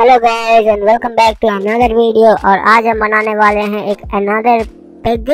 Hello guys and welcome back to another video और आज हम बनाने वाले हैं एक अनदर पिग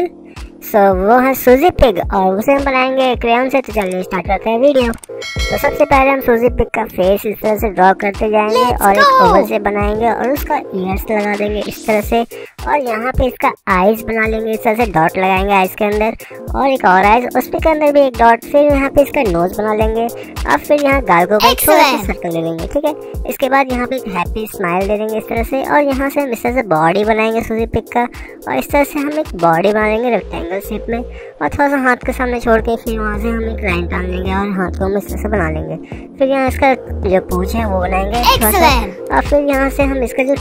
सो so, वो है सूजी पिग और उसे हम बनाएँगे क्रेन से। तो चलिए स्टार्ट करते हैं वीडियो तो सबसे पहले हम सूजी पिग का फेस इस तरह से ड्रॉ करते जाएँगे और एक ओवल से बनाएँगे और उसका ईयर्स लगा देंगे। इस तरह से और यहाँ पे इसका आइज़ बना लेंगे इस तरह से डॉट लगाएँगे आइज़ के अंदर। और एक और आइज़ उस के अंदर भी एक डॉट फिर यहाँ पे इसका नोज़ बना लेंगे। और फिर यहाँ गाल को सा सर्कल ले लेंगे ठीक है? इसके बाद यहाँ पे एक हैप्पी स्माइल दे देंगे इस तरह से और यहाँ से हम इस तरह से बॉडी बनाएँगे सूजी पिक का। और इस तरह से हम एक बॉडी बना लेंगे रेक्टेंगल शेप में और थोड़ा सा हाथ के सामने छोड़ के फिर वहाँ से हम एक लाइन टान लेंगे और हाथ को हम इस तरह से बना लेंगे। फिर यहाँ इसका जो पूछ है वो बनाएँगे और फिर यहाँ से हम इसका जो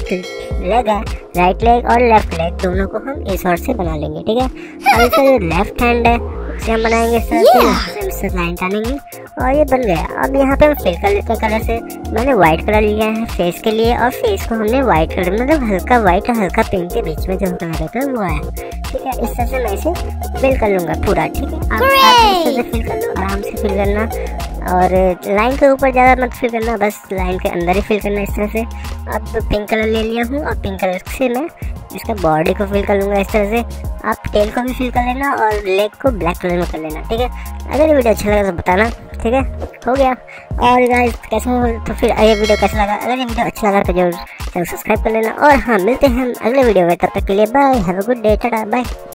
लेग है राइट लेग और लेफ़्ट लेग दोनों को हम इस और से बना लेंगे ठीक है? और इसका जो लेफ़्ट हैंड है उसे हम बनाएँगे इस तरह से लाइन टानेंगे और ये बन गया। अब यहाँ पे हम फिल कर लेते हैं कलर से मैंने व्हाइट कलर लिया है फेस के लिए और फेस को हमने व्हाइट कलर मतलब हल्का व्हाइट और हल्का पिंक के बीच में जो कलर रहता है वो है ठीक है इस तरह से मैं इसे फिल कर लूँगा पूरा ठीक है? आप इस तरह से फिल कर लो आराम से फिल करना। और लाइन के ऊपर ज़्यादा मत फिल करना, बस लाइन के अंदर ही फिल करना इस तरह से। अब पिंक कलर ले लिया हूँ और पिंक कलर से मैं इसका बॉडी को फिल कर लूँगा इस तरह से। आप टेल को भी फिल कर लेना और लेग को ब्लैक कलर में कर लेना, ठीक है? अगर ये वीडियो अच्छा लगा तो बताना, ठीक है? हो गया। और गाइस कैसा तो फिर ये वीडियो कैसा लगा? अगर ये वीडियो अच्छा लगा तो ज़रूर सब्सक्राइब कर लेना। और हाँ मिलते हैं अगले वीडियो में, तब तक के लिए bye have a good day tata bye